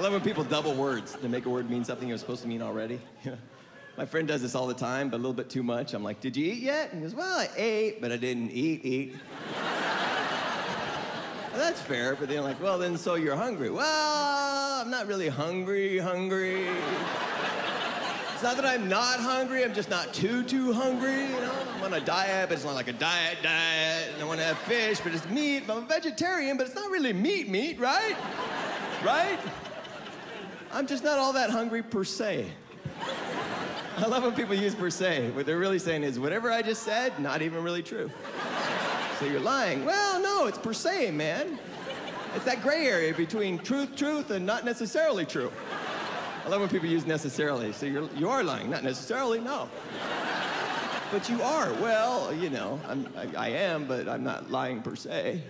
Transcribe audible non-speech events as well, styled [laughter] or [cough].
I love when people double words. to make a word mean something it was supposed to mean already. [laughs] My friend does this all the time, but a little bit too much. I'm like, did you eat yet? And he goes, well, I ate, but I didn't eat, eat. [laughs] well, that's fair, but they're like, well, then so you're hungry. Well, I'm not really hungry, hungry. It's not that I'm not hungry, I'm just not too, too hungry, you know? I'm on a diet, but it's not like a diet, diet. And I want to have fish, but it's meat. I'm a vegetarian, but it's not really meat, meat, right? right? I'm just not all that hungry per se. I love when people use per se. What they're really saying is, whatever I just said, not even really true. So you're lying. Well, no, it's per se, man. It's that gray area between truth, truth, and not necessarily true. I love when people use necessarily. So you're, you are lying. Not necessarily, no. But you are. Well, you know, I'm, I, I am, but I'm not lying per se.